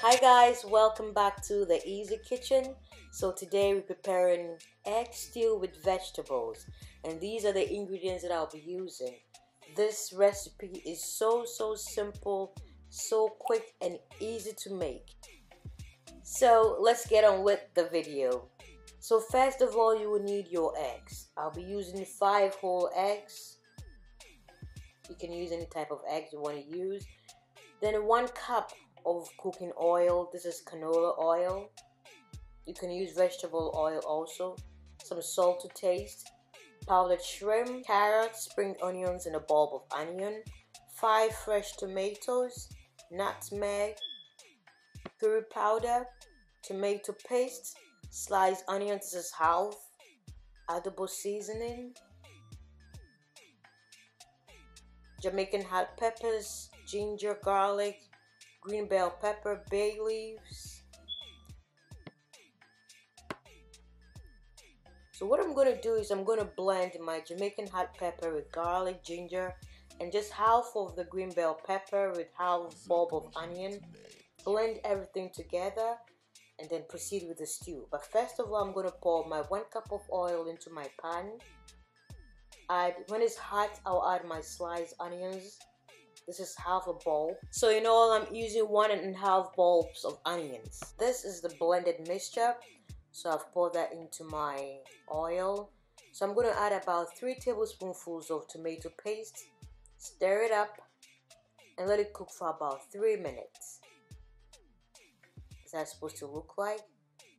Hi guys, welcome back to the Easy Kitchen. So today we're preparing egg stew with vegetables and these are the ingredients that I'll be using. This recipe is so so simple, so quick and easy to make. So let's get on with the video. So first of all you will need your eggs. I'll be using 5 whole eggs. You can use any type of eggs you want to use. Then 1 cup of cooking oil. This is canola oil. You can use vegetable oil also. Some salt to taste. Powdered shrimp, carrots, spring onions, and a bulb of onion. 5 fresh tomatoes, nutmeg, curry powder, tomato paste, sliced onions, is half, adobo seasoning, Jamaican hot peppers, ginger, garlic, green bell pepper, bay leaves. So what I'm going to do is I'm going to blend my Jamaican hot pepper with garlic, ginger, and just half of the green bell pepper with half bulb of onion. Blend everything together and then proceed with the stew. But first of all, I'm going to pour my one cup of oil into my pan. Add, when it's hot, I'll add my sliced onions this is half a bulb. So in all, I'm using one and a half bulbs of onions. This is the blended mixture. So I've poured that into my oil. So I'm going to add about 3 tablespoonfuls of tomato paste. Stir it up and let it cook for about 3 minutes. Is that supposed to look like?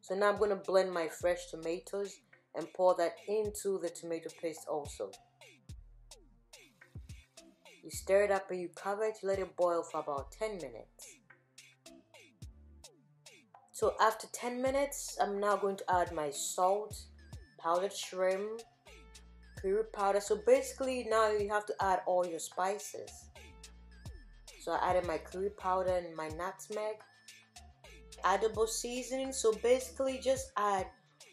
So now I'm going to blend my fresh tomatoes and pour that into the tomato paste also. You stir it up and you cover it, let it boil for about 10 minutes. So after 10 minutes, I'm now going to add my salt, powdered shrimp, curry powder. So basically now you have to add all your spices. So I added my curry powder and my nutmeg. Adobo seasoning. So basically just add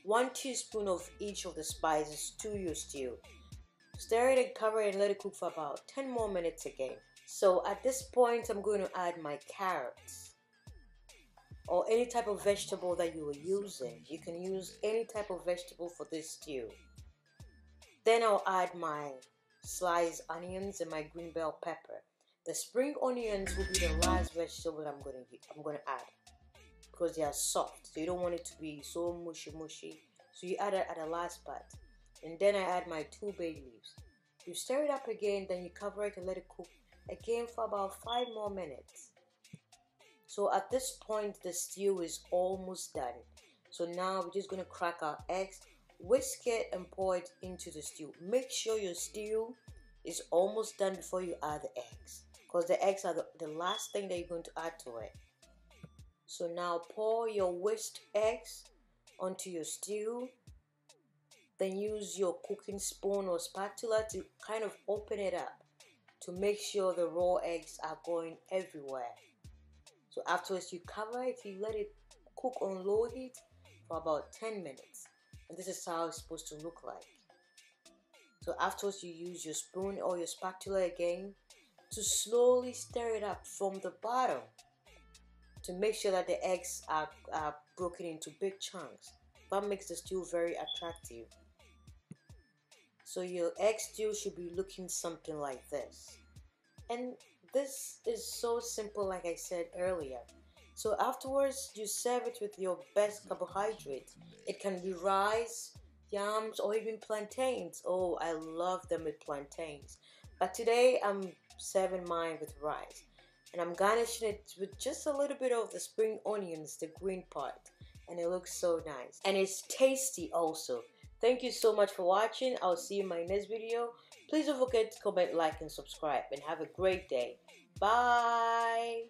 one teaspoon of each of the spices to your stew. Stir it and cover and let it cook for about 10 more minutes again. So at this point, I'm going to add my carrots or any type of vegetable that you are using. You can use any type of vegetable for this stew. Then I'll add my sliced onions and my green bell pepper. The spring onions will be the last vegetable I'm going to I'm going to add because they are soft. So you don't want it to be so mushy mushy. So you add it at the last part and then I add my two bay leaves. You stir it up again, then you cover it and let it cook again for about 5 more minutes. So at this point, the stew is almost done. So now we're just going to crack our eggs, whisk it and pour it into the stew. Make sure your stew is almost done before you add the eggs because the eggs are the, the last thing that you're going to add to it. So now pour your whisked eggs onto your stew then use your cooking spoon or spatula to kind of open it up to make sure the raw eggs are going everywhere. So afterwards you cover it, you let it cook on low heat for about 10 minutes. And this is how it's supposed to look like. So afterwards you use your spoon or your spatula again to slowly stir it up from the bottom to make sure that the eggs are, are broken into big chunks. That makes the stew very attractive. So your egg stew should be looking something like this. And this is so simple like I said earlier. So afterwards you serve it with your best carbohydrate. It can be rice, yams or even plantains. Oh, I love them with plantains. But today I'm serving mine with rice. And I'm garnishing it with just a little bit of the spring onions, the green part. And it looks so nice. And it's tasty also. Thank you so much for watching. I'll see you in my next video. Please don't forget to comment, like, and subscribe. And have a great day. Bye.